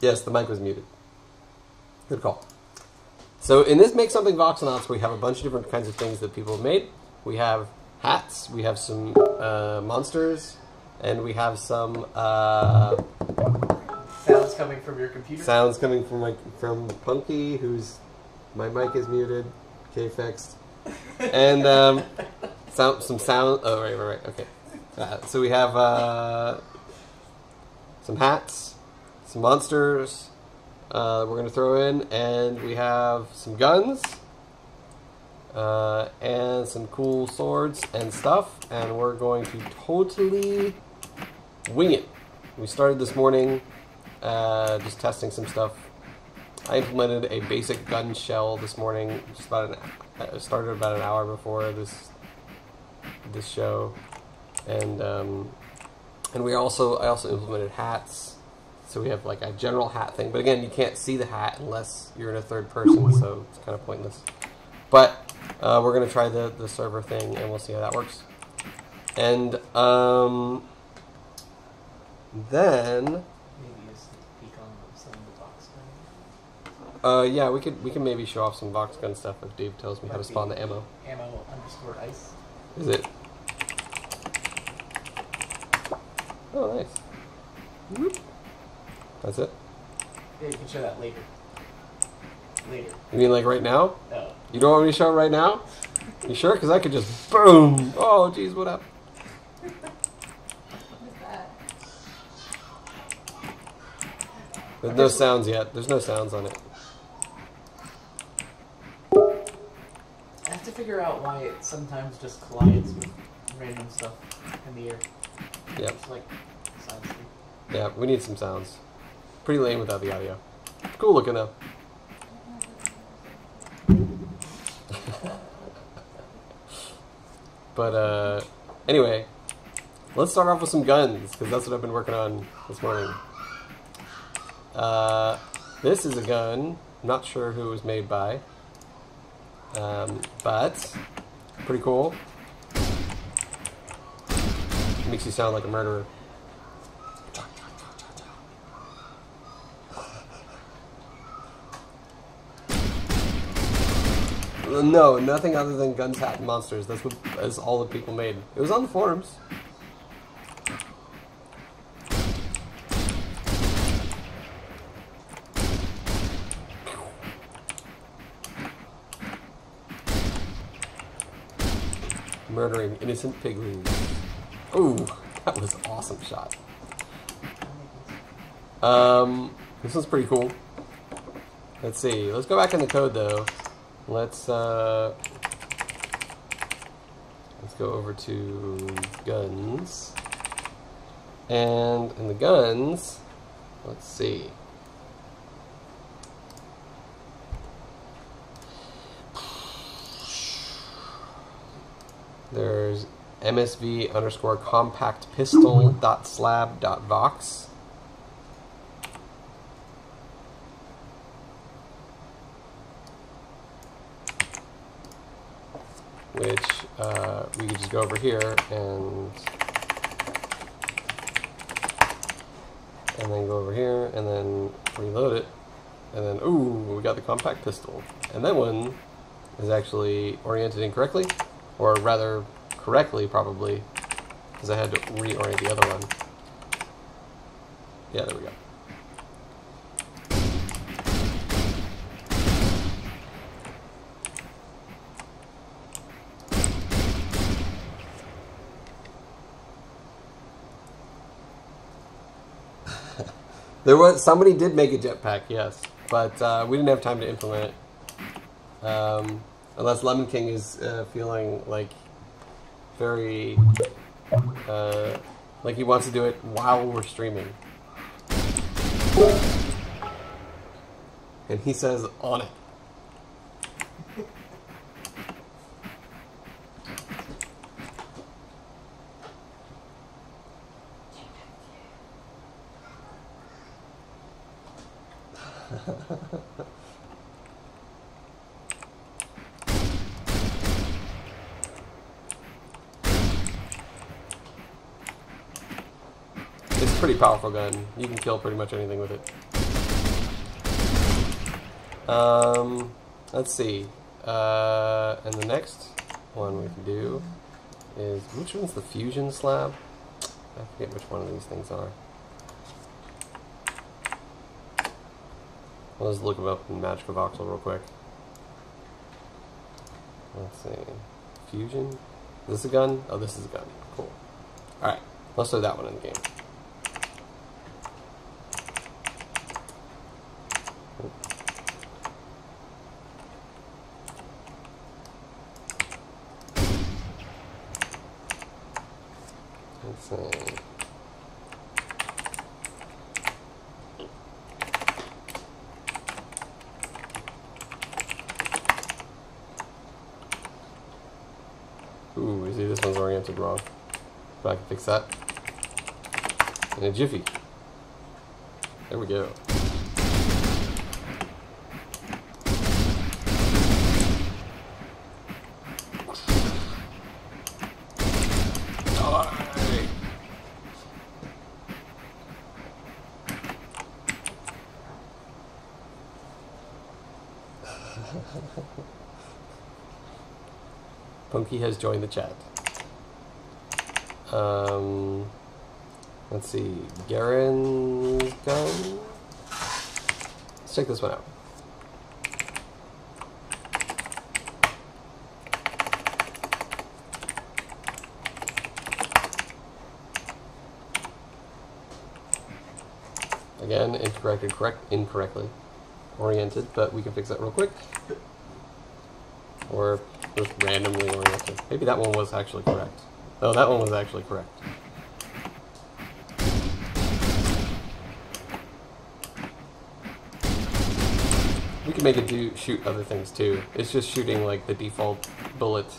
Yes, the mic was muted. Good call. So in this Make Something Voxelnauts, we have a bunch of different kinds of things that people have made. We have hats, we have some uh, monsters, and we have some uh, Sounds coming from your computer. sounds coming from my from Punky, who's my mic is muted, K fixed, and um, sound some sound. Oh right, right, right. Okay. Uh, so we have uh, some hats, some monsters. Uh, we're gonna throw in, and we have some guns, uh, and some cool swords and stuff, and we're going to totally wing it. We started this morning, uh, just testing some stuff. I implemented a basic gun shell this morning, just about an uh, started about an hour before this this show, and um, and we also I also implemented hats. So we have like a general hat thing, but again, you can't see the hat unless you're in a third person, so it's kind of pointless. But uh, we're gonna try the the server thing, and we'll see how that works. And um, then Maybe a peek on some Vox guns. Uh, yeah, we could we can maybe show off some Vox gun stuff if Dave tells me how to spawn the ammo. Ammo underscore ice. Is it? Oh, nice. Whoop. That's it. Yeah, you can show that later. Later. You mean like right now? Oh. You don't want me to show it right now? You sure? Because I could just boom. Oh, jeez, what up? What is that? There's no sounds yet. There's no sounds on it. I have to figure out why it sometimes just collides with random stuff in the air. It's like. Yeah, we need some sounds. Pretty lame without the audio. Cool looking though. but uh, anyway, let's start off with some guns because that's what I've been working on this morning. Uh, this is a gun. I'm not sure who it was made by, um, but pretty cool. Makes you sound like a murderer. No, nothing other than guns, hat, and monsters. That's what is all the people made. It was on the forums. Murdering innocent piglings. Ooh, that was an awesome shot. Um, this one's pretty cool. Let's see. Let's go back in the code though. Let's uh, let's go over to guns, and in the guns, let's see. There's MSV underscore compact pistol dot slab dot vox. Which uh, we could just go over here and and then go over here and then reload it. And then ooh we got the compact pistol. And that one is actually oriented incorrectly or rather correctly probably because I had to reorient the other one. Yeah there we go There was somebody did make a jetpack, yes, but uh, we didn't have time to implement it. Um, unless Lemon King is uh, feeling like very uh, like he wants to do it while we're streaming, and he says on it. It's a pretty powerful gun. You can kill pretty much anything with it. Um, let's see. Uh, and the next one we can do is which one's the fusion slab? I forget which one of these things are. Let's look up in MagicaVoxel real quick. Let's see. Fusion? Is this a gun? Oh, this is a gun. Cool. Alright, let's throw that one in the game. Let's see. Ooh, you see this one's oriented wrong. But I can fix that. In a jiffy. There we go. Punky has joined the chat. Um, let's see, Garen's gun. Let's check this one out. Again, incorrect, correct, incorrectly oriented, but we can fix that real quick. Or just randomly oriented. Maybe that one was actually correct. No, that one was actually correct. We can make it do shoot other things too. It's just shooting like the default bullets.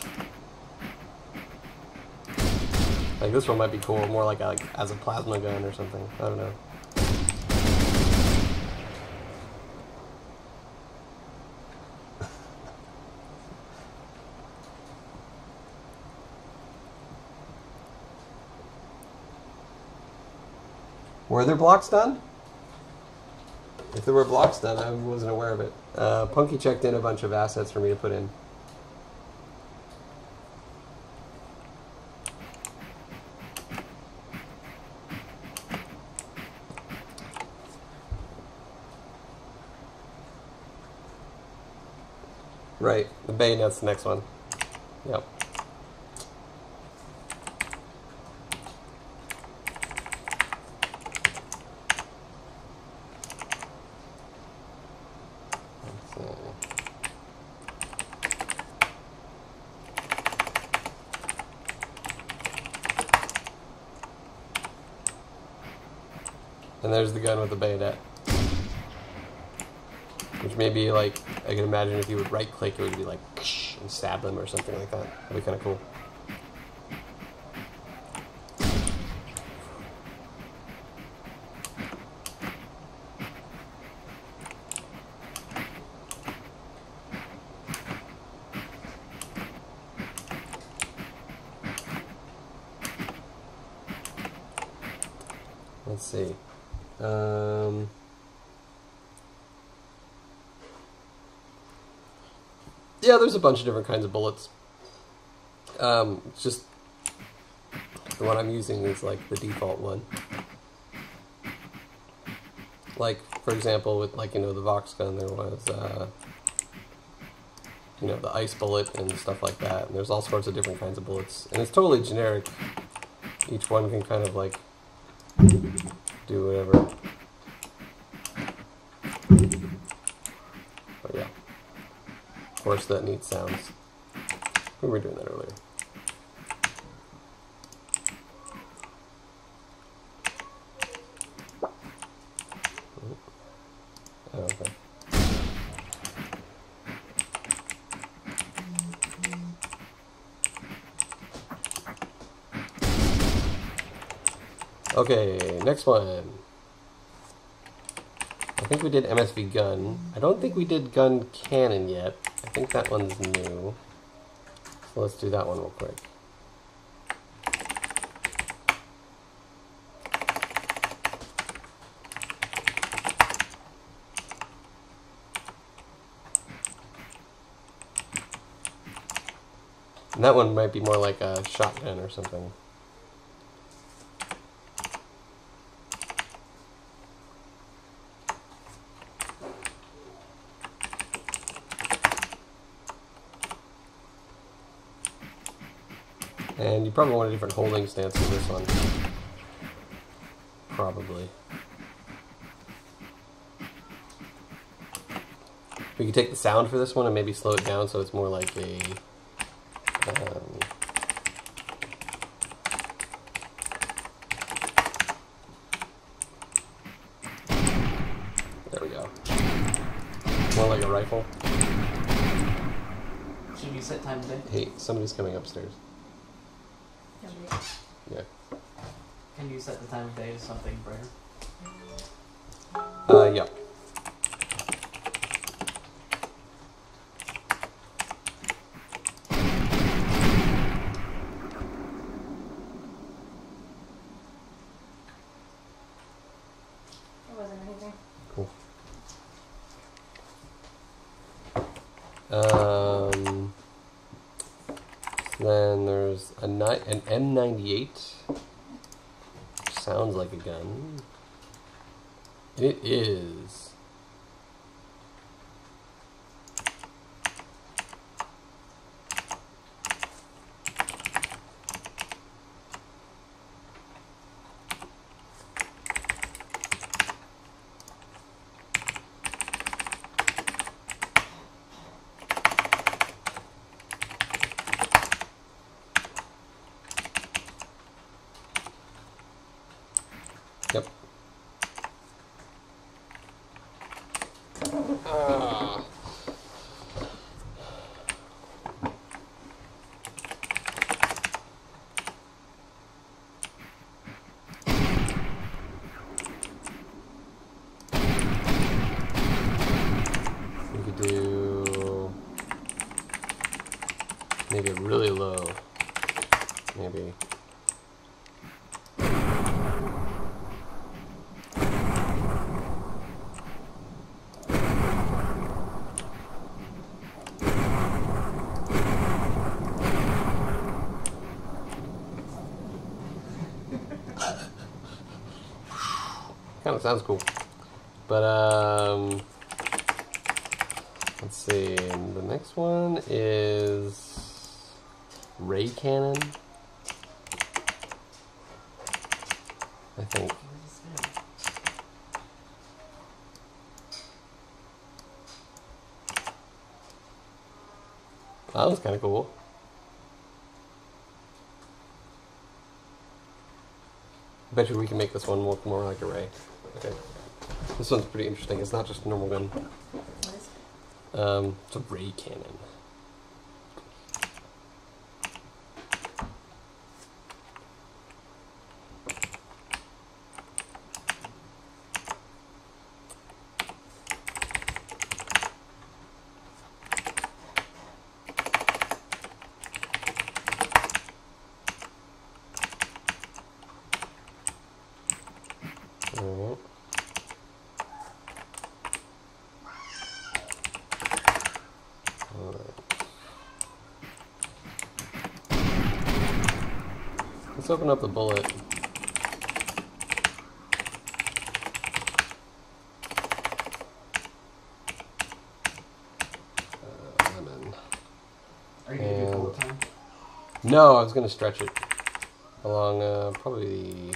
Like this one might be cool, more like, like as a plasma gun or something. I don't know. Were there blocks done? If there were blocks done, I wasn't aware of it. Uh, Punky checked in a bunch of assets for me to put in. Right, the bayonet's the next one. Yep. Let's see. And there's the gun with the bayonet. Which maybe like I can imagine if you would right click it would be like and stab them or something like that. That'd be kinda cool. Let's see. Um, yeah, there's a bunch of different kinds of bullets. Um, just the one I'm using is like the default one. Like, for example, with like you know the Vox gun, there was uh, you know the ice bullet and stuff like that. And there's all sorts of different kinds of bullets, and it's totally generic. Each one can kind of like do whatever. But yeah. Of course that needs sounds. We were doing that earlier. Oh, okay. Okay, next one. I think we did MSV gun. I don't think we did gun cannon yet. I think that one's new. So let's do that one real quick. And that one might be more like a shotgun or something. And you probably want a different holding stance for this one. Probably. We could take the sound for this one and maybe slow it down so it's more like a. Um, there we go. More like a rifle. Should you set time today? Hey, somebody's coming upstairs. Nobody. Yeah. Can you set the time of day to something brighter? Uh, yeah. It wasn't anything. Cool. Um, then there's a ni- an M98. Sounds like a gun. It is. Ah. We could do maybe a really low. Maybe. Kind of sounds cool. But, um, let's see. The next one is Ray Cannon. I think. That was kind of cool. Bet you we can make this one look more like a Ray. Okay. This one's pretty interesting. It's not just a normal gun. What is it? Um, it's a ray cannon. Alright. Alright. Let's open up the bullet. Uh, lemon. Are you gonna do And- bullet time? No, I was gonna stretch it along uh, probably,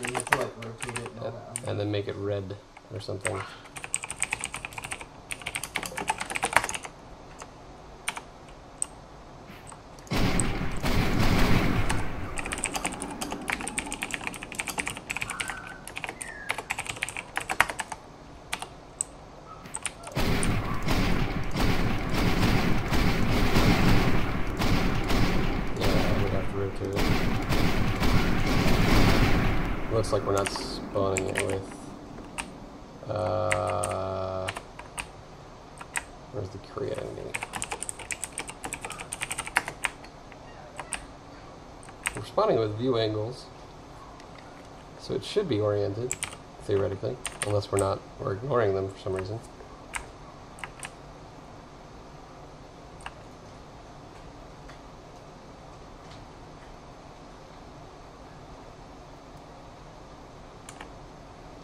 Or you have to like rotate it and and then make it red or something. view angles. So it should be oriented, theoretically, unless we're not, we're ignoring them for some reason.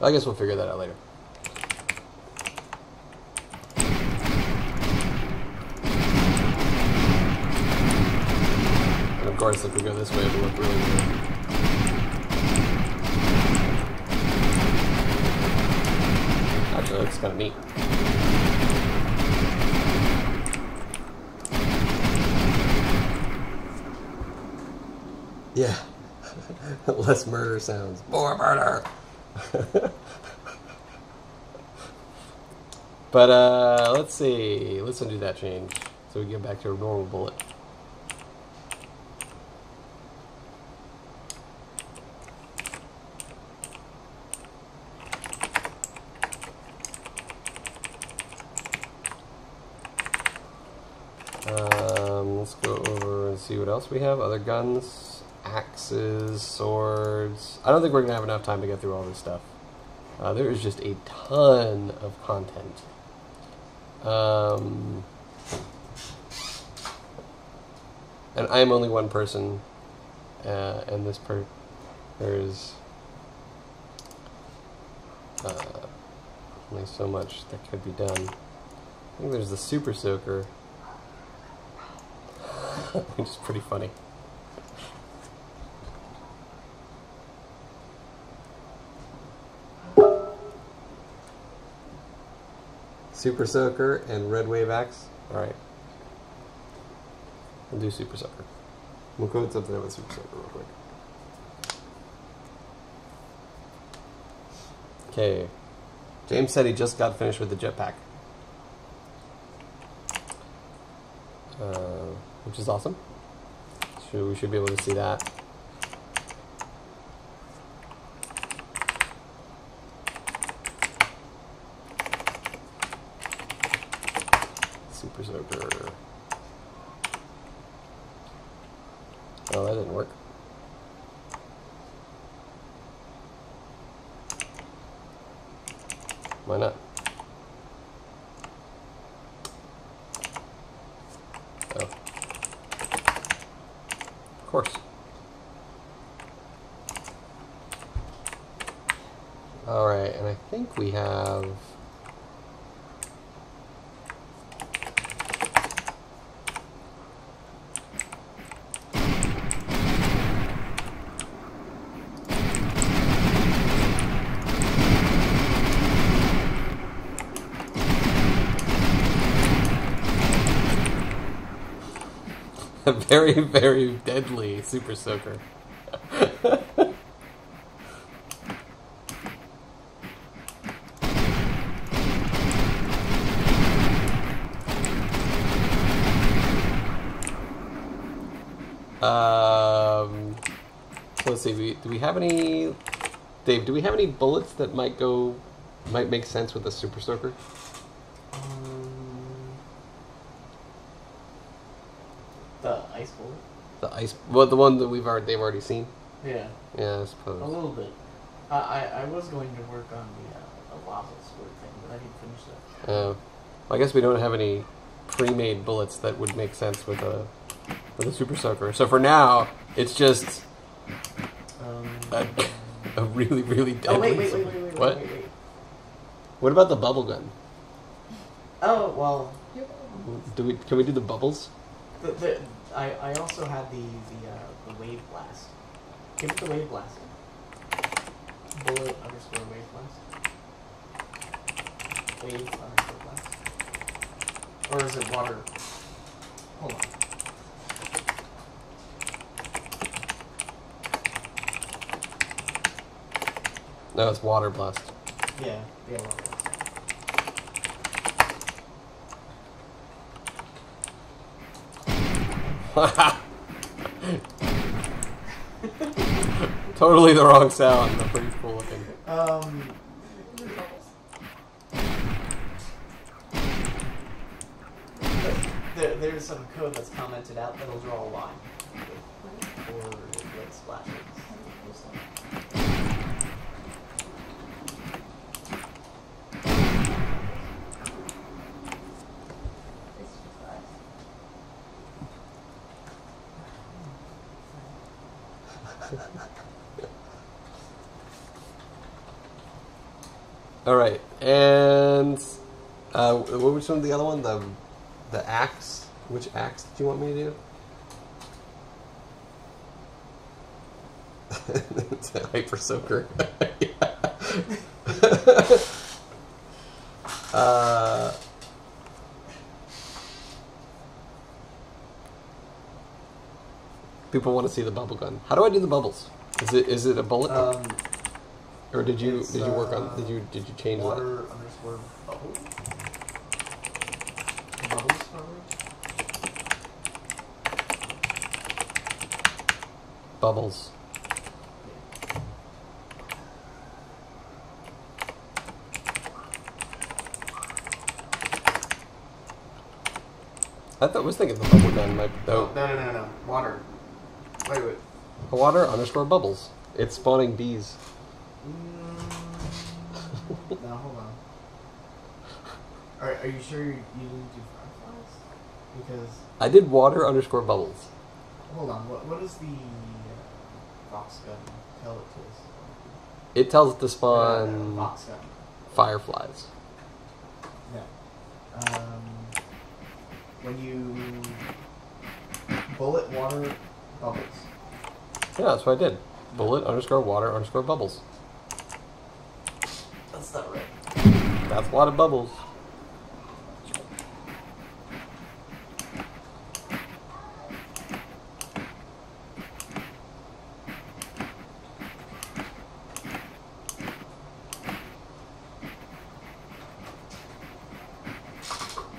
I guess we'll figure that out later. Course, if we go this way, it'll look really weird. Actually, looks kind of neat. Yeah. Less murder sounds. More murder. but uh, let's see. Let's undo that change so we get back to a normal bullet. Um, let's go over and see what else we have. Other guns, axes, swords. I don't think we're gonna have enough time to get through all this stuff. Uh, there is just a ton of content. Um, and I am only one person, uh, and this per there's uh, only so much that could be done. I think there's the super soaker, which is pretty funny. Super Soaker and Red Wave Axe. Alright. We'll do Super Soaker. We'll code something out with Super Soaker real quick. Okay. James said he just got finished with the jetpack. Uh, which is awesome. So we should be able to see that. Super Soaker. Oh, that didn't work. Why not? Oh. Of course. Alright, and I think we have. A very, very deadly super soaker. um, let's see. Do we have any, Dave? Do we have any bullets that might go, might make sense with a super soaker? Um, the ice bullet. The well, the one that we've already they've already seen. Yeah, Yeah, I suppose. A little bit. I I, I was going to work on the uh, the lava sword thing, but I didn't finish that. Uh, I guess we don't have any pre-made bullets that would make sense with a with a super soaker. So for now, it's just Um, a, a really, really deadly. oh wait, wait, super- wait, wait, wait, What? wait, wait. What about the bubble gun? Oh well, Do we can we do the bubbles? the, the I I also had the the uh, the wave blast. Give it the wave blast. Bullet underscore wave blast. Wave underscore blast. Or is it water? Hold on. No, it's water blast. Yeah, yeah, water blast. totally the wrong sound. but pretty cool looking. Um, there, there's some code that's commented out that'll draw a line. Or like splashes. It's just us. All right, and uh, what was one of the other one? The the axe. Did you want me to do? it's a hyper soaker. uh, people want to see the bubble gun. How do I do the bubbles? Is it is it a bullet, Um, or did you did you work uh, on did you did you change that? underscore bubble. Bubbles, probably. Bubbles. I thought was thinking the bubble gun might Oh, oh, no, no, no, no. Water. Wait, wait. water underscore bubbles. It's spawning bees. Mm, no, hold on. Are, are you sure you, didn't do fireflies? Because, I did water underscore bubbles. hold on, what, what does the Vox gun tell it to us? It tells it to spawn Vox gun. fireflies. No. Um, when you bullet water bubbles. Yeah, that's what I did. Bullet underscore water underscore bubbles. That's not right. That's a lot of bubbles.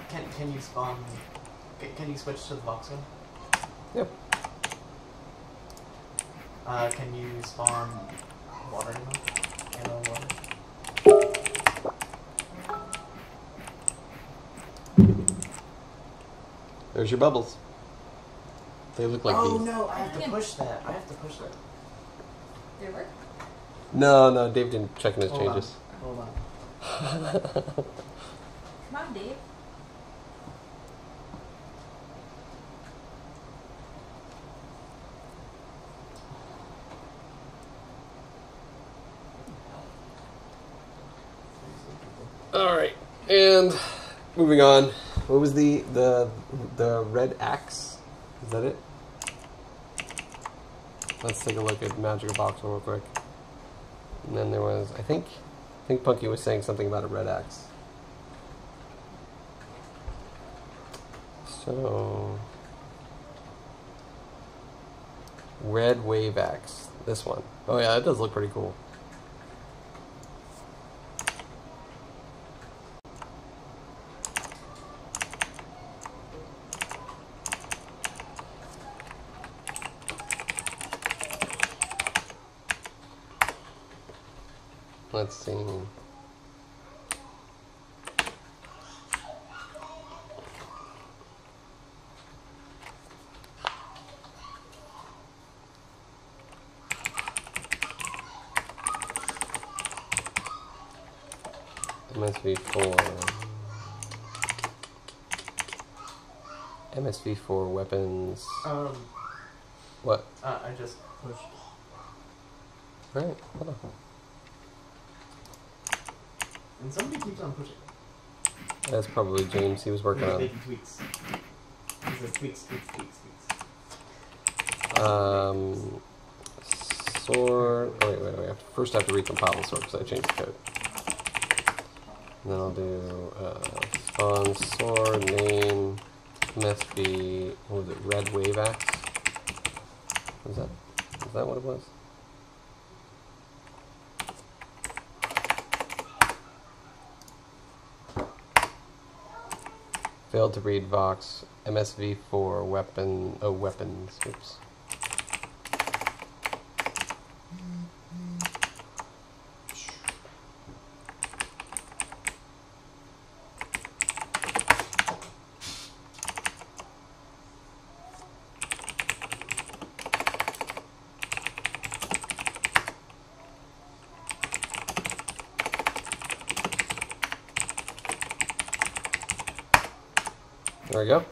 Can, can you spawn. Can, can you switch to the Vox gun? Yep. Uh, can you spawn water ammo? Ammo water? There's your bubbles. They look like oh bees. no, I have to push that. I have to push that. Did it work? No, no, Dave didn't check in his Hold on. changes. Hold on. Come on, Dave. All right, and moving on. What was the the the red axe? Is that it? Let's take a look at Magic Box real quick. And then there was, I think, I think Punky was saying something about a red axe. So, red wave axe. This one. Oh yeah, that does look pretty cool. Let's see. MSV4. MSV4 weapons. Um, What? uh, I just pushed. Right. Hold on. And somebody keeps on pushing. That's probably James. He was working on. making tweaks. He says tweaks, tweaks, tweaks, tweaks. Um, sword. Oh wait, wait, wait. I have to- First, I have to recompile the sword because I changed the code. And then I'll do uh, spawn name must be what was it? Red wave axe. Was that? Is that what it was? Failed to read Vox MSV4 weapon. Oh, weapons. Oops. There we go.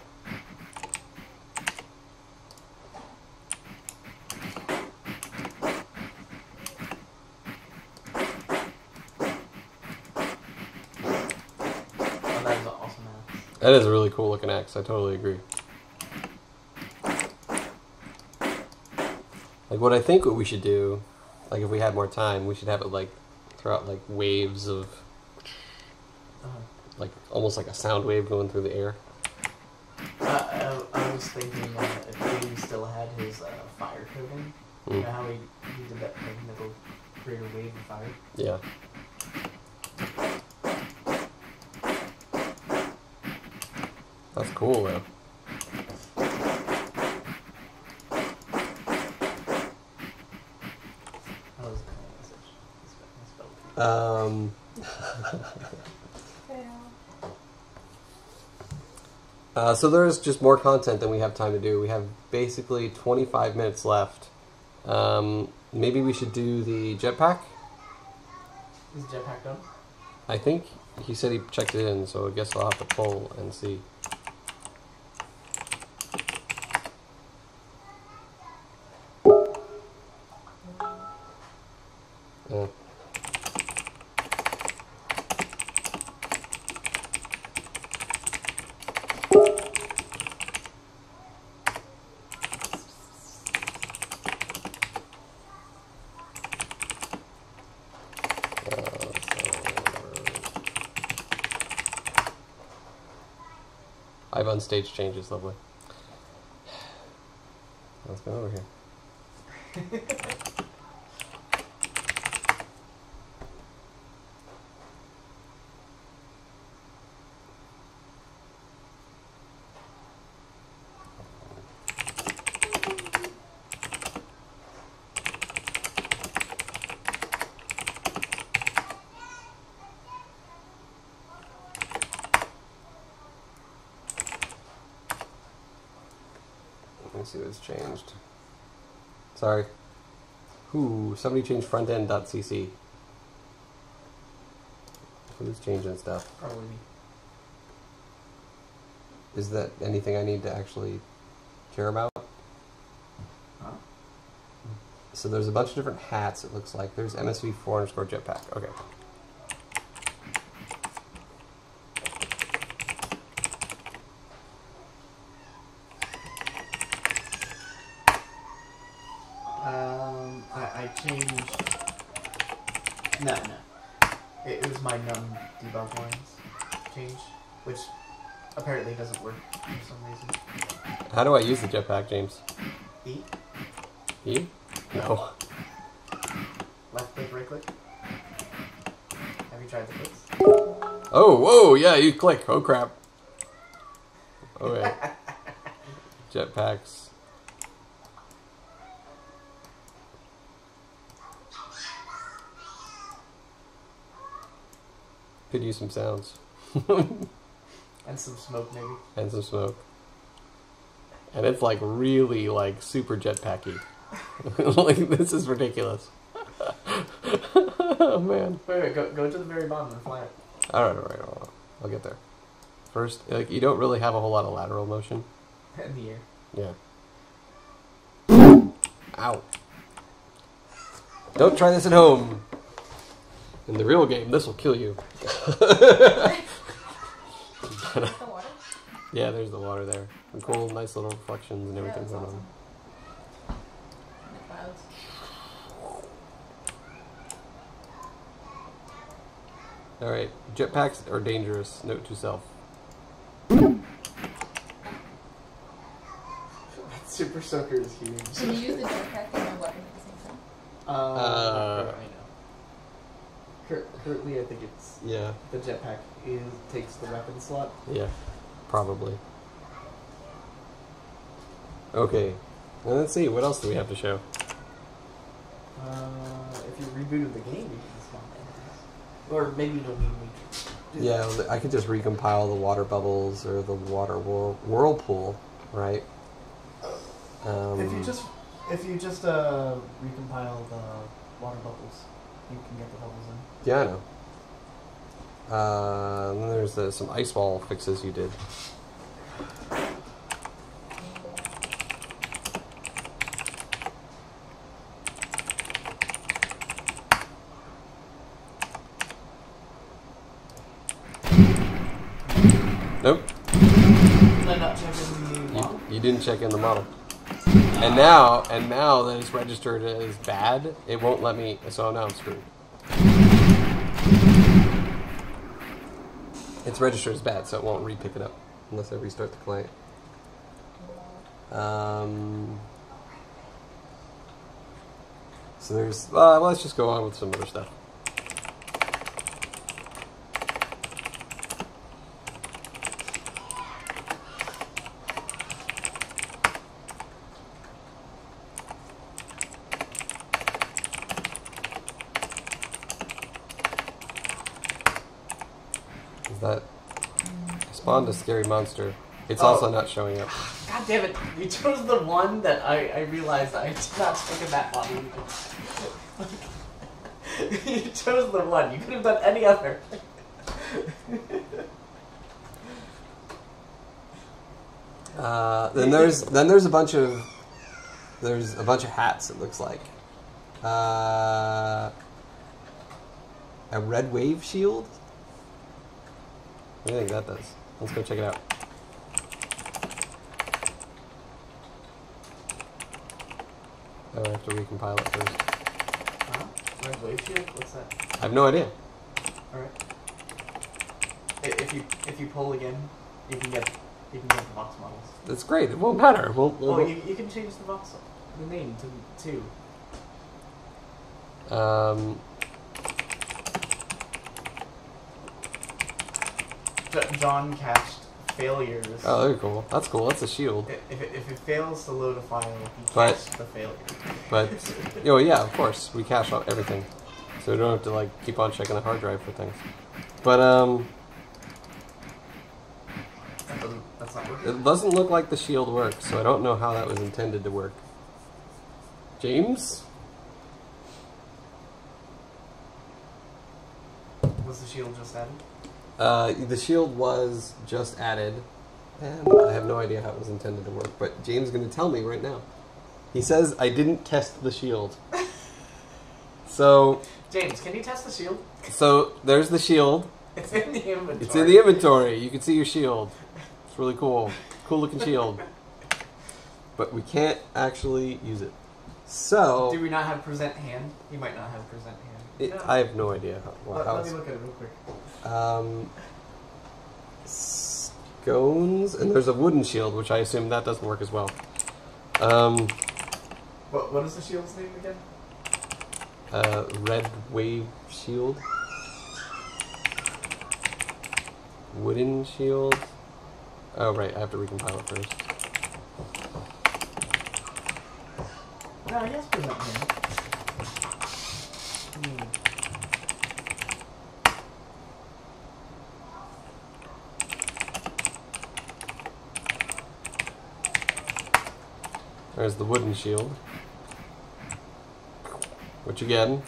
That is a really cool looking axe. I totally agree. Like what I think what we should do, like if we had more time, we should have it like throughout like waves of, like almost like a sound wave going through the air. I was thinking uh, if Jamie still had his uh, fire token, you Mm. know how he, he did that thing that'll create a wave of fire? Yeah. That's cool though. That was kind of message. I spelled- I spelled it. Um, uh, so there's just more content than we have time to do. We have basically 25 minutes left. Um, maybe we should do the jetpack. Is jetpack done? I think he said he checked it in, so I guess I'll have to pull and see. I've unstage changes, lovely. Let's go over here. changed. Sorry. Ooh, somebody changed frontend.cc. Who's changing stuff? Probably me. Is that anything I need to actually care about? Huh? So there's a bunch of different hats, it looks like. There's MSV4 underscore jetpack. Okay. Do I use the jetpack, James? E, E? No. left click, right click. Have you tried the clicks? Oh, whoa, yeah, you click. Oh, crap. Oh, okay. Jetpacks. Could use some sounds And some smoke, maybe. and some smoke. And it's like really like super jetpacky. like this is ridiculous. oh man. Wait, wait, go, go to the very bottom and fly it. All right, all right, all right. I'll get there. First, like you don't really have a whole lot of lateral motion. In the air. Yeah. Ow. Don't try this at home. In the real game, this will kill you. The water? Yeah, there's the water there. And cool, nice little reflections and Yeah, everything that's going awesome. The clouds. on. Alright, jetpacks are dangerous. Note to self. Super Soaker is huge. Can you use the jetpack and the weapon at the same time? Um, Uh, I know. Cur- currently, I think it's Yeah, the jetpack is takes the weapon slot. yeah, probably. Okay, well, let's see. What else do we have to show? Uh, if you rebooted the game, you can spawn enemies. Or maybe you don't need to Yeah. I could just recompile the water bubbles or the water whirl- whirlpool, right? Um, if you just if you just uh, recompile the water bubbles, you can get the bubbles in. yeah, I know. Uh, and then there's the, some ice wall fixes you did. Nope. You didn't check in the model. And now, and now that it's registered as bad, it won't let me. So now I'm screwed. It's registered as bad, so it won't re-pick it up unless I restart the client. Um, so there's. Uh, let's just go on with some other stuff. Is that a scary monster? It's Oh. also not showing up. God damn it! You chose the one that I, I realized I did not stick in that model. you chose the one. You could have done any other. Uh, then there's then there's a bunch of there's a bunch of hats. It looks like uh, a red wave shield. What do you think that does? Let's go check it out. Oh, I have to recompile it first. Huh? Shield? What's that? I have no idea. Alright. If you if you pull again, you can get you can get the box models. That's great. It won't matter. It won't, it Oh, won't- you, you can change the box the name to two. um, John cached failures. oh, they're cool. That's cool. That's a shield. If it, if it fails to load a file, he But- the failure. But, oh yeah, of course, we cache out everything, so we don't have to like keep on checking the hard drive for things. But um, That doesn't, that's not working. it doesn't look like the shield works, so I don't know how that was intended to work. James, Was the shield just added? Uh, the shield was just added, and I have no idea how it was intended to work. But James is going to tell me right now. He says I didn't test the shield. So, James, can you test the shield? so there's the shield. It's in the inventory. It's in the inventory. You can see your shield. It's really cool. Cool looking shield. But we can't actually use it. So, Do we not have present hand? You might not have present hand. it, No. I have no idea how, let, how let me look at it real quick. Um, scones, and there's a wooden shield, which I assume that doesn't work as well. Um, What what is the shield's name again? uh, red wave shield. Wooden shield. Oh, right, I have to recompile it first. No, I guess present hand. Hmm. There's the wooden shield. Which again,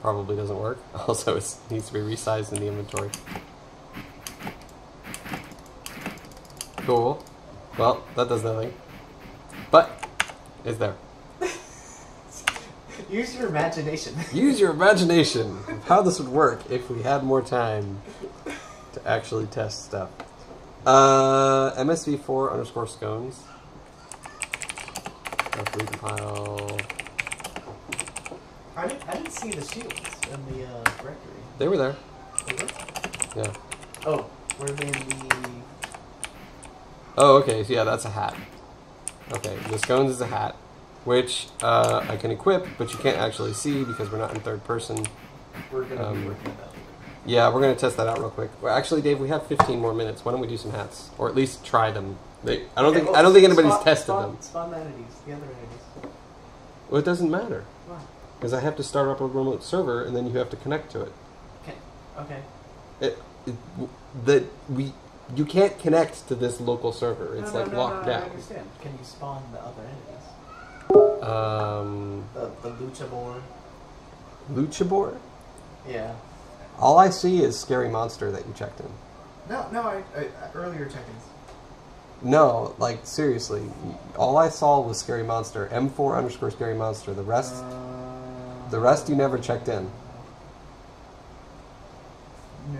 probably doesn't work. Also, it needs to be resized in the inventory. Cool. Well, that does nothing. But, is there. Use your imagination. Use your imagination of how this would work if we had more time to actually test stuff. Uh, MSV4 underscore scones. Let's recompile. I didn't, I didn't see the shields in the uh, directory. They were there. They were? Yeah. Oh, were they in the? Oh, okay. So yeah, that's a hat. Okay, the scones is a hat, which uh, I can equip, but you can't actually see because we're not in third person. We're gonna Um, be working that. Yeah, we're gonna test that out real quick. Well, actually, Dave, we have 15 more minutes. Why don't we do some hats, or at least try them? They, I don't think well, I don't think anybody's spawn- tested spawn, them. Spawn entities, the other entities. Well, it doesn't matter Why? because I have to start up a remote server, and then you have to connect to it. Okay. Okay. It, it that we you can't connect to this local server. It's no, like no, no, locked no, I down. understand. Can you spawn the other entities? Um, The the lucha boar. Luchabor. Yeah. All I see is scary monster that you checked in. No, no. I, I earlier check-ins. No, like seriously, all I saw was scary monster. M4 underscore scary monster. The rest, Uh, the rest you never checked in.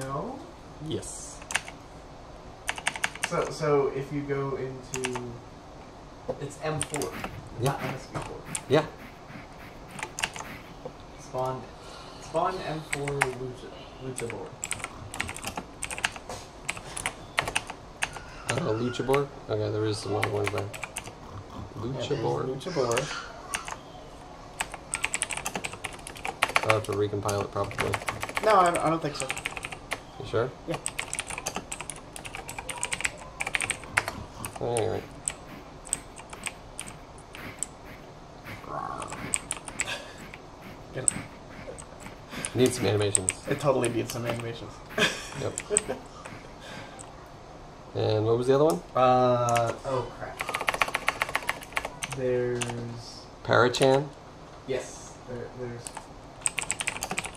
No. Yes. So so if you go into It's M4. Yeah. Not MSV4. Yeah. Spawn. Spawn M4 Lucha, Luchador. Uh, Luchador? Okay, there is some other ones there. Yeah, there's Luchador. Luchador. I'll have to recompile it probably. No, I don't, I don't think so. You sure? Yeah. Alright. Need some animations. It totally needs some animations. Yep. and what was the other one? Uh oh crap. There's Parachan? yes, there, there's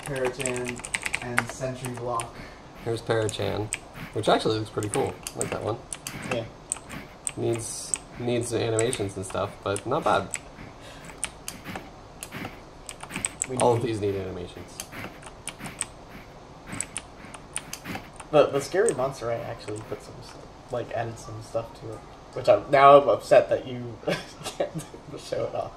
Parachan and Sentry Block. Here's Parachan, which actually looks pretty cool. I like that one. Yeah. Needs needs animations and stuff, but not bad. We All of these need animations. The the scary monster I actually put some stuff, like added some stuff to it, which I'm now I'm upset that you can't show it off.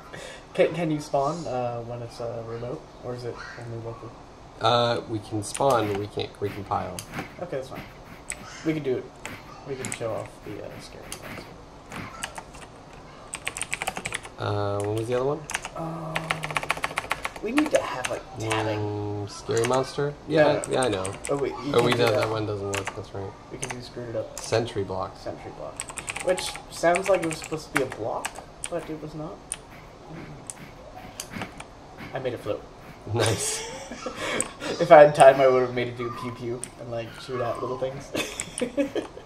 Can can you spawn uh, when it's uh, remote, or is it only local? Uh, we can spawn, we can't recompile. Okay, that's fine. We can do it. We can show off the uh, scary monster. Uh, what was the other one? Um, we need to have like tabbing. Mm, scary monster? Yeah, Yeah. yeah, I know. Oh wait, you Oh, we know that one doesn't work. That's right. We can do screwed it up Sentry block. sentry block, which sounds like it was supposed to be a block, but it was not. I made it float. Nice. if I had time, I would have made it do pew pew and like shoot out little things.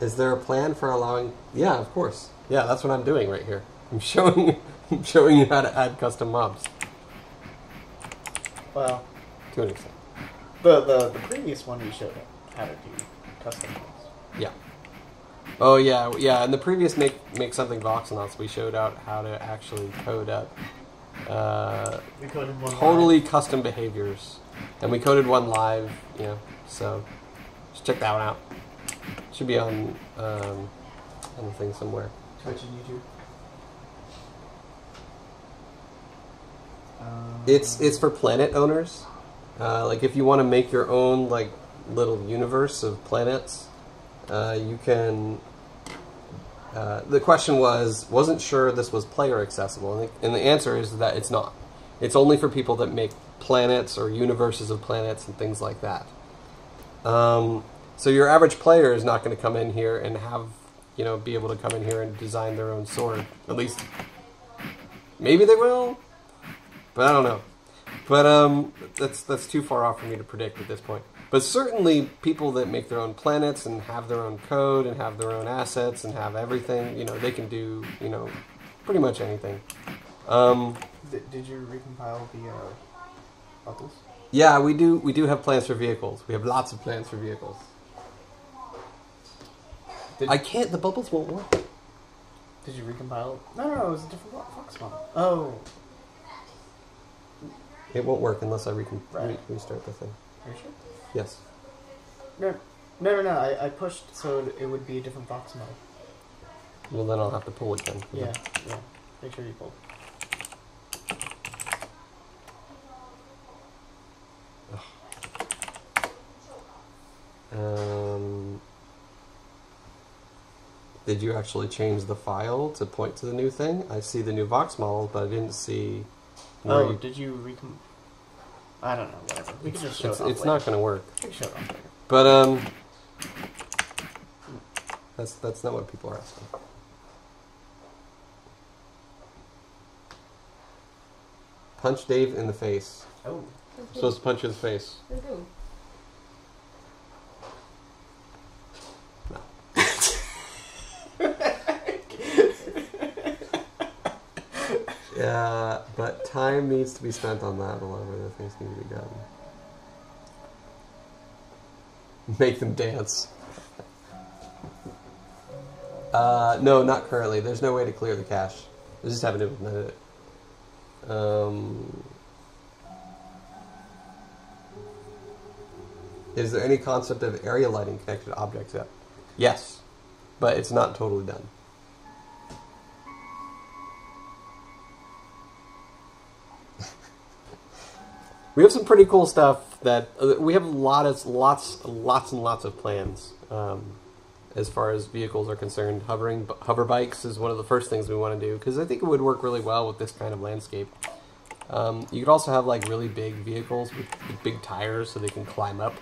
Is there a plan for allowing? Yeah, of course. Yeah, that's what I'm doing right here. I'm showing, I'm showing you how to add custom mobs well, to an extent. the, the the previous one we showed how to do custom ones. Yeah. Oh yeah, yeah. In the previous make make something Voxelnauts, we showed out how to actually code up uh, We coded one. totally custom behaviors, and we coded one live. You know, so just check that one out. Should be on um, on the thing somewhere. Twitch and YouTube. Um, It's it's for planet owners. Uh, like if you want to make your own like little universe of planets, uh, you can. Uh, the question was wasn't sure this was player accessible, and the, and the answer is that it's not. It's only for people that make planets or universes of planets and things like that. Um, so your average player is not going to come in here and have you know be able to come in here and design their own sword. At least maybe they will, but I don't know. But um, that's that's too far off for me to predict at this point. But certainly, people that make their own planets and have their own code and have their own assets and have everything, you know, they can do, you know, pretty much anything. Um, Did, did you recompile the uh, bubbles? yeah, we do we do have plans for vehicles. We have lots of plans for vehicles. Did, I can't. The bubbles won't work. did you recompile? No, no, no. It was a different Fo- Vox model. Oh, It won't work unless I recon- Right. re- restart the thing. are you sure? Yes. No, no, no, no. I, I pushed so it- it would be a different Vox model. Well, then I'll have to pull it again. Yeah, yeah. Make sure you pull. Um, did you actually change the file to point to the new thing? I see the new Vox model, but I didn't see. where Oh, you- did you recom? I don't know. Whatever. We can just show it's it off. it's later. not going to work. We can show it off later. But um, that's that's not what people are asking. Punch Dave in the face. Oh. I'm supposed to punch you in the face. Yeah, but time needs to be spent on that. A lot of other things need to be done. Make them dance. Uh, no, not currently. There's no way to clear the cache. I just haven't implemented it. Um, Is there any concept of area lighting connected objects yet? Yes, but it's not totally done. We have some pretty cool stuff that uh, we have a lot of lots, lots and lots of plans um, as far as vehicles are concerned. Hovering hover bikes is one of the first things we want to do because I think it would work really well with this kind of landscape. Um, you could also have like really big vehicles with, with big tires so they can climb up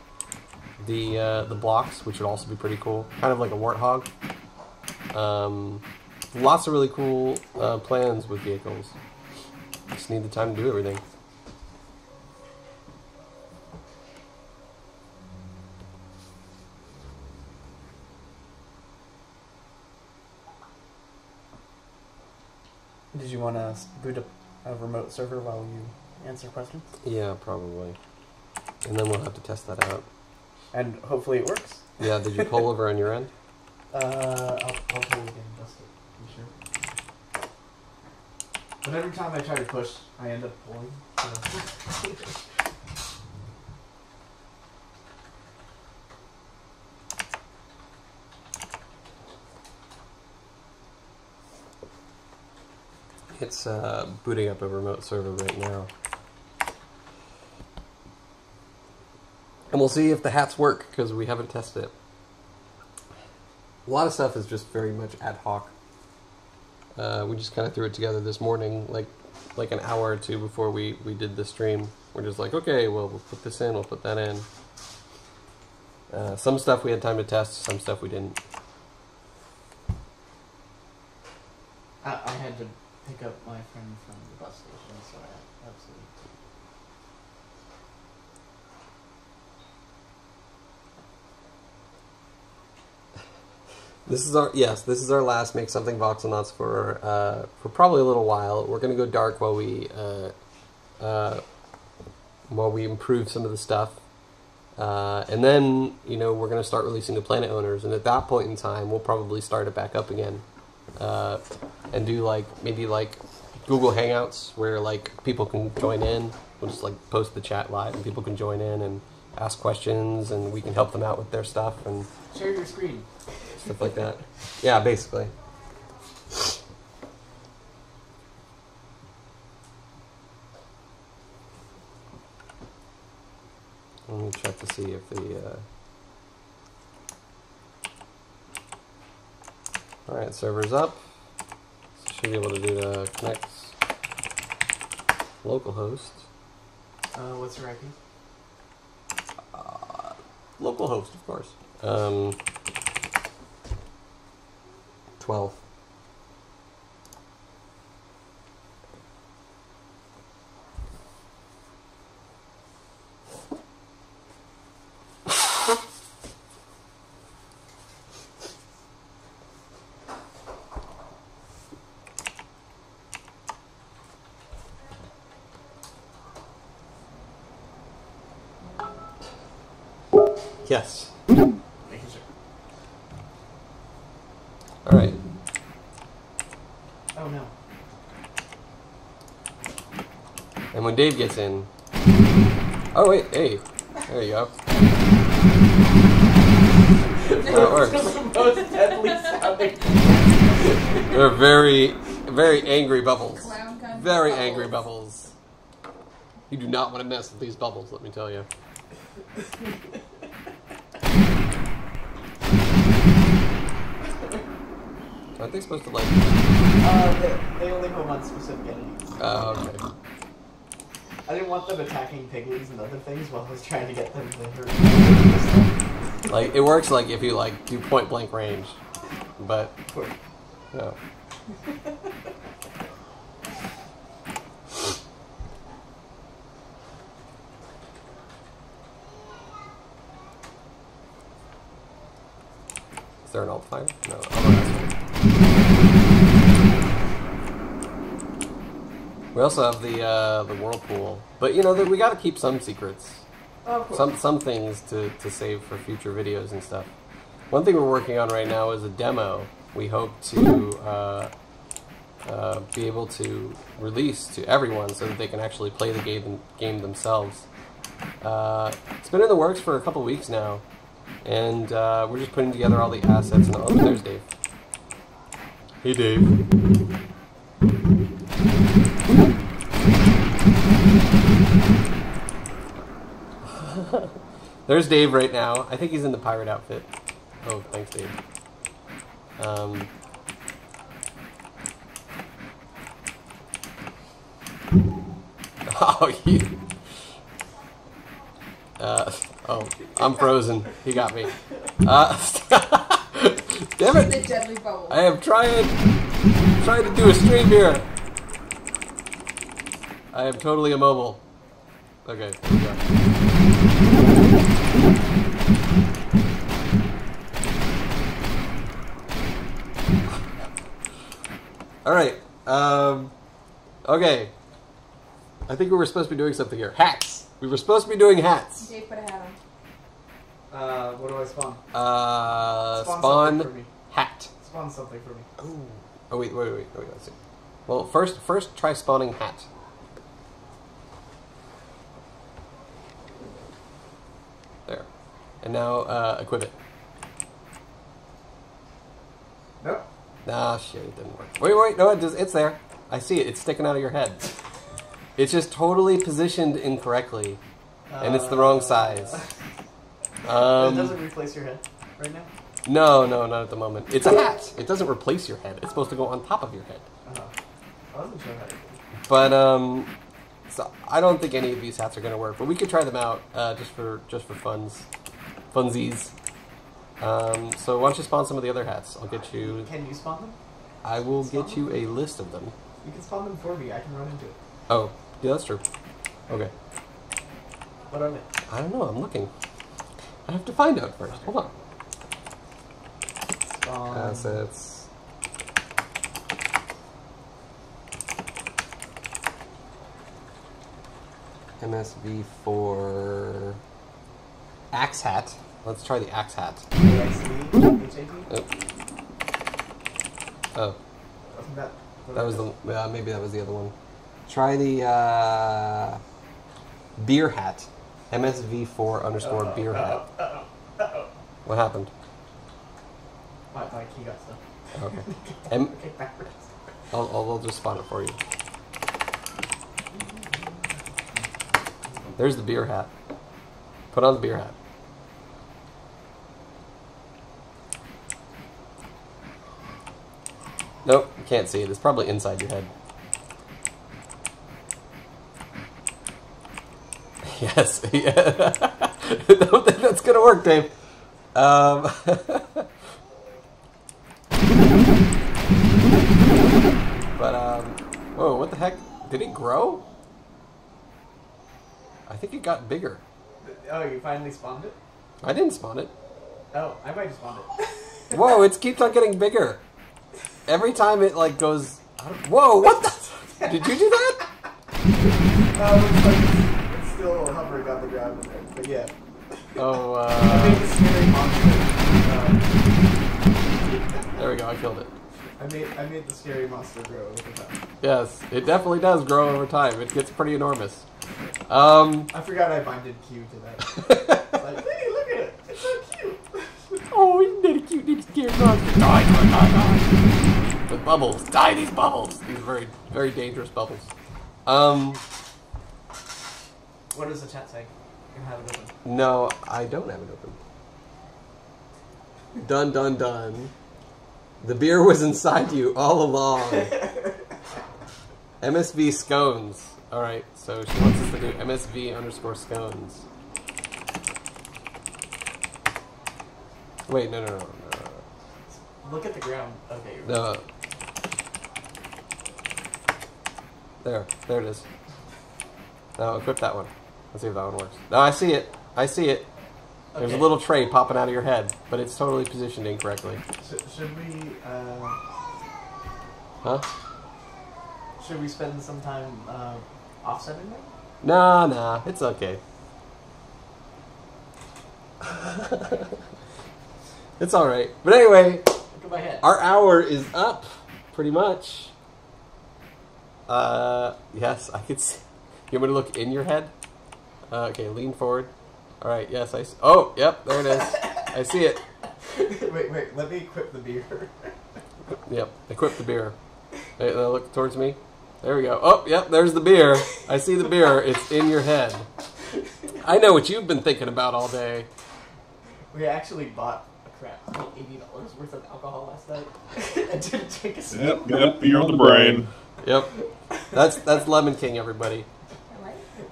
the uh, the blocks, which would also be pretty cool. Kind of like a warthog. Um, lots of really cool uh, plans with vehicles. Just need the time to do everything. Did you want to boot up a remote server while you answer questions? Yeah, probably. And then we'll have to test that out. And hopefully it works. Yeah, did you pull over on your end? Uh, I'll, I'll pull again just to be sure. But every time I try to push, I end up pulling. So. It's uh, booting up a remote server right now. And we'll see if the hats work because we haven't tested it. A lot of stuff is just very much ad hoc. Uh, we just kind of threw it together this morning, like like an hour or two before we, we did the stream. We're just like, okay, well, we'll put this in, we'll put that in. Uh, some stuff we had time to test, some stuff we didn't. I, I had to pick up my friend from the bus station, so I absolutely. This is our yes. This is our last make something voxelnauts for uh, for probably a little while. We're gonna go dark while we uh, uh, while we improve some of the stuff, uh, and then you know we're gonna start releasing the planet owners. And at that point in time, we'll probably start it back up again, uh, and do like maybe like Google Hangouts where like people can join in. We'll just like post the chat live, and people can join in and ask questions, and we can help them out with their stuff and Share your screen. stuff like that. Yeah, basically. Let me check to see if the. Uh... All right, server's up. Should be able to do the connect localhost. Uh, what's your IP? Uh, localhost, of course. Um, Twelve. Yes. Making sure. All right. Oh no. And when Dave gets in. Oh wait, hey, there you go. That works. Most deadly sounding. They're very, very angry bubbles. Clown kind of Very bubbles. angry bubbles. You do not want to mess with these bubbles, let me tell you. They supposed to like? Uh, they, they only go on specific entities. Oh, okay. I didn't want them attacking piglins and other things while I was trying to get them to hurt. Like it works like if you like do point blank range, but no. Is there an alt fire? No. We also have the uh, the whirlpool, but you know that we got to keep some secrets Oh, course. some some things to, to save for future videos and stuff. One thing we're working on right now is a demo. We hope to uh, uh, be able to release to everyone so that they can actually play the game game themselves. Uh, it's been in the works for a couple weeks now, and uh, we're just putting together all the assets. And oh, there's Dave. Hey, Dave. There's Dave right now. I think he's in the pirate outfit. Oh, thanks, Dave. Um, oh, you. Uh, oh, I'm frozen. He got me. Uh, damn it! The deadly bubble. I am trying, trying to do a stream here. I am totally immobile. Okay. All right. Um, okay. I think we were supposed to be doing something here. Hats. We were supposed to be doing hats. Put a hat on. Uh, what do I spawn? Uh, Spawn spawn something for me. hat. Spawn something for me. Ooh. Oh wait, wait, wait, wait. Let's see. Well, first, first try spawning hat. There, and now uh, equip it. Nope. Nah, shit, it didn't work. Wait, wait, no, it does, it's there. I see it. It's sticking out of your head. It's just totally positioned incorrectly, and it's the wrong size. it Um, doesn't replace your head right now. no, no, not at the moment. It's a hat. It doesn't replace your head. It's supposed to go on top of your head. Uh-huh. I wasn't sure how to do But um, so I don't think any of these hats are going to work. But we could try them out uh, just for just for funs, funsies. Um, so why don't you spawn some of the other hats? I'll get you. Can you spawn them? I will get you a list of them. You can spawn them for me. I can run into it. Oh, yeah, that's true. Okay. What are they? I don't know. I'm looking. I have to find out first. Hold on. Spawn. Assets. MSV for axe hat. Let's try the axe hat. Oh. Oh, that? that was the uh, maybe that was the other one. Try the uh, beer hat. MSV4 underscore beer hat. uh-oh, uh-oh, uh-oh. What happened? My, my key got stuck. Okay. M- Okay, backwards. I'll, I'll, I'll just spawn it for you. There's the beer hat. Put on the beer hat. Nope, you can't see it. It's probably inside your head. Yes, yeah. Don't think that's gonna work, Dave. Um, but um, whoa, what the heck? Did it grow? I think it got bigger. Oh, you finally spawned it? I didn't spawn it. Oh, I might have spawned it. Whoa, it keeps on getting bigger. Every time it like goes. Whoa, what the? Did you do that? Oh, looks like it's, it's still the ground in there. But yeah. Oh, I made uh, the scary monster. Um, there we go. I killed it. I made I made the scary monster grow over time. Yes, it definitely does grow over time. It gets pretty enormous. Um, I forgot I binded Q to that. Like, hey, look at it! It's so cute! oh, isn't that a cute little scary monster? Die, die, die, die. With bubbles. Die these bubbles. These very, very dangerous bubbles. Um, what does the chat say? You have it open. no, I don't have it open. Dun, dun, dun. The beer was inside you all along. MSV scones. Alright, so she wants us to do MSV underscore scones. Wait, no, no, no, no, Look at the ground. Okay. you're- no. No. There, there it is. Now equip that one. Let's see if that one works. No, I see it. I see it. There's a little tray popping out of your head, but it's totally positioned incorrectly. Sh- should we uh, Huh? should we spend some time uh, offsetting them? Nah, nah, it's okay. it's alright. But anyway, Look at my head. our hour is up, pretty much. Uh, yes, I could see. You want me to look in your head? Uh, okay, lean forward. All right. Yes, I. s- Oh, yep. There it is. I see it. wait, wait. Let me equip the beer. Yep. Equip the beer. Hey, look towards me. There we go. Oh, yep. There's the beer. I see the beer. It's in your head. I know what you've been thinking about all day. we actually bought a crap like eighty dollars worth of alcohol last night and didn't take a sip. Yep, got beer on the brain. Yep. That's that's Lemon King, everybody.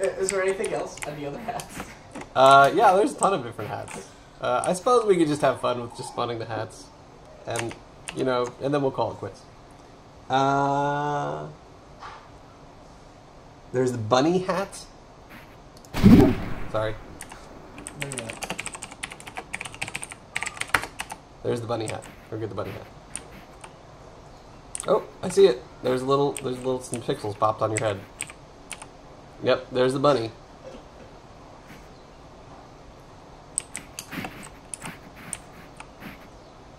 I like Uh, Is there anything else on the other hats? Uh, yeah, there's a ton of different hats. Uh, I suppose we could just have fun with just spawning the hats, and you know, and then we'll call it quits. Uh, there's the bunny hat. Sorry, No, you're there's the bunny hat. Forget the bunny hat. Oh, I see it. There's a little, there's a little some pixels popped on your head. Yep, there's the bunny.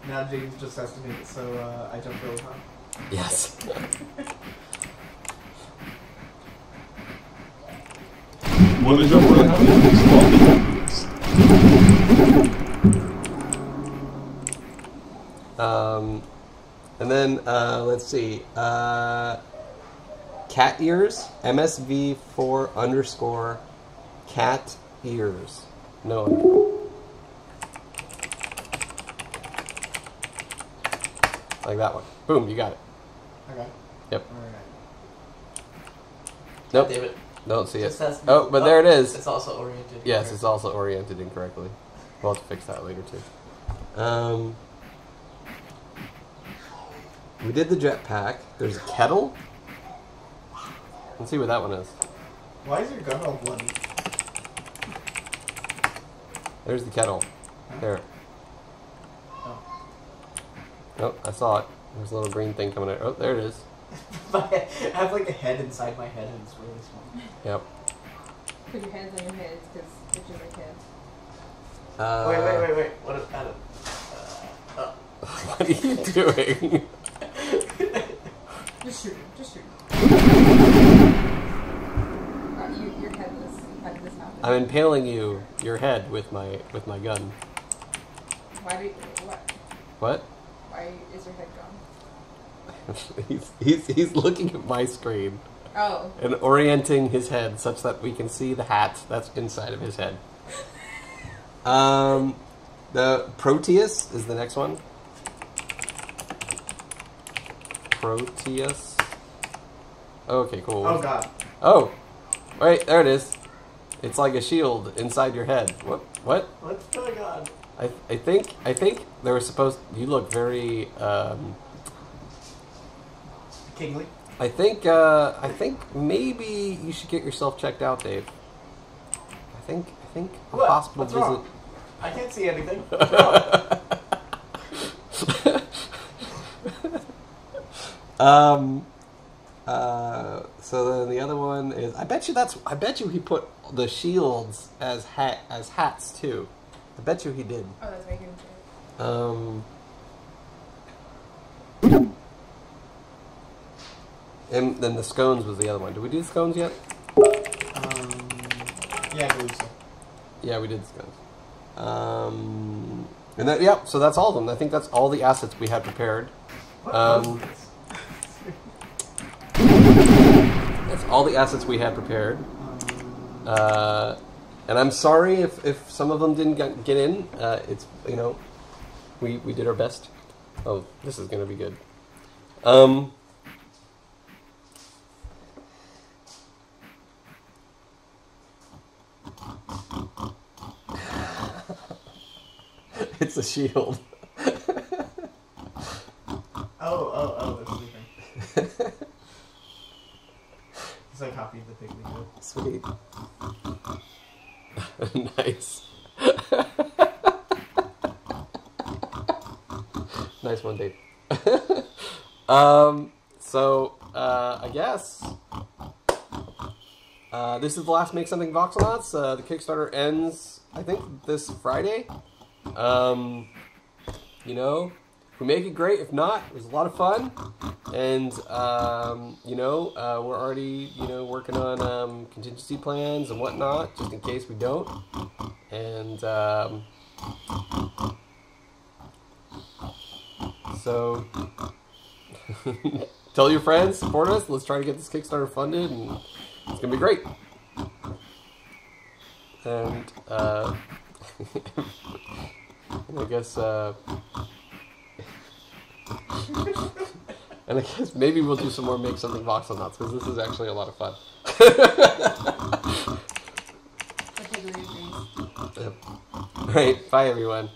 Now James just has to make it so uh, I jump over. Huh? Yes. When they jump around, it's Um, and then uh, let's see. Uh, cat ears. MSV4 underscore cat ears. No. Like that one. Boom, you got it. Okay. Yep. Alright. Nope. Damn it. Don't see it. Just has- Oh, but there it is. It's also oriented. Yes, here. it's also oriented incorrectly. We'll have to fix that later too. Um, we did the jetpack. There's a kettle. Let's see what that one is. Why is your gun all bloody? There's the kettle. There. Oh. Oh, I saw it. There's a little green thing coming out. Oh, there it is. I have like a head inside my head and it's really small. Yep. Put your hands on your heads because it's just like heads. Uh, wait, wait, wait, wait. What is that? Uh, what are you doing? Just shoot. Just shoot. Uh, you, your headless. How did this happen? I'm impaling you, your head, with my with my gun. Why do you, what? What? Why is your head gone? he's, he's he's looking at my screen. Oh, and orienting his head such that we can see the hat that's inside of his head. Um, the Proteus is the next one. Proteus. Okay, cool. oh god. Oh, wait, there it is. It's like a shield inside your head. What? What? What's going on? I, I think I think they were supposed. You look very. Um, Kingly? I think uh, I think maybe you should get yourself checked out, Dave. I think I think a What? hospital What's visit. wrong? I can't see anything. Um. Uh. So then the other one is. I bet you that's. I bet you he put the shields as hat as hats too. I bet you he did. oh, that's making a Um. And then the scones was the other one. Did we do the scones yet? um, yeah, I believe so. Yeah, we did the scones. Um. And that. Yeah. So that's all of them. I think that's all the assets we had prepared. What Um, was this? All the assets we had prepared. Uh, and I'm sorry if, if some of them didn't get, get in. Uh, it's you know, we we did our best. Oh, this is gonna be good. Um. it's a shield. oh, oh, oh, they're sleeping. Because I copied the Piggly Sweet. nice. nice one, Dave. um, so, uh, I guess. Uh, this is the last Make Something Voxelnauts. Uh, the Kickstarter ends, I think, this Friday. Um, you know, we make it great. If not, it was a lot of fun. And um, you know, uh, we're already you know working on um, contingency plans and whatnot, just in case we don't. And um, so, tell your friends, support us. Let's try to get this Kickstarter funded, and it's gonna be great. And uh, I guess. Uh, and I guess maybe we'll do some more Make Something Voxelnauts, because this is actually a lot of fun. Right. Bye everyone.